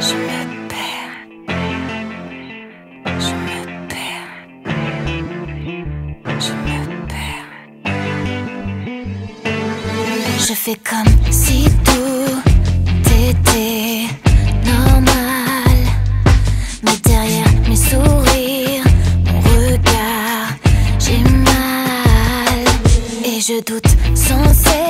Je me perds. Je me perds. Je me perds. Je fais comme si tout était normal. Mais derrière mes sourires, mon regard, j'ai mal. Et je doute sans cesse.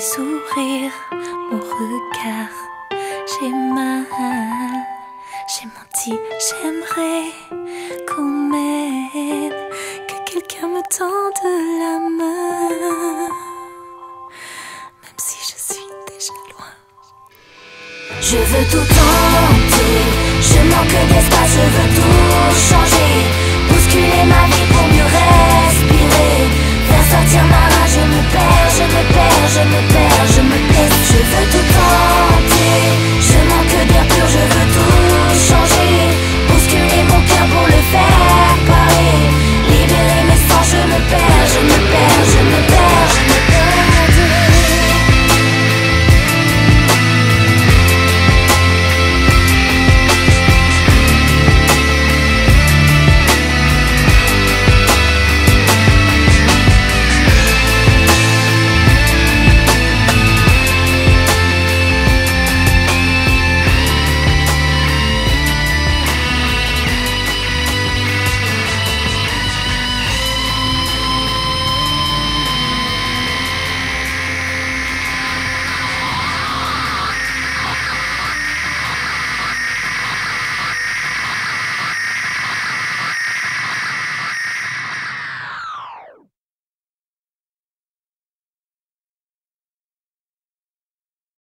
sourire, mon regard, j'ai mal, j'ai menti, j'aimerais qu'on m'aide, que quelqu'un me tende la main, même si je suis déjà loin. Je veux tout tenter, je manque d'espace, je veux tout changer, bousculer ma vie.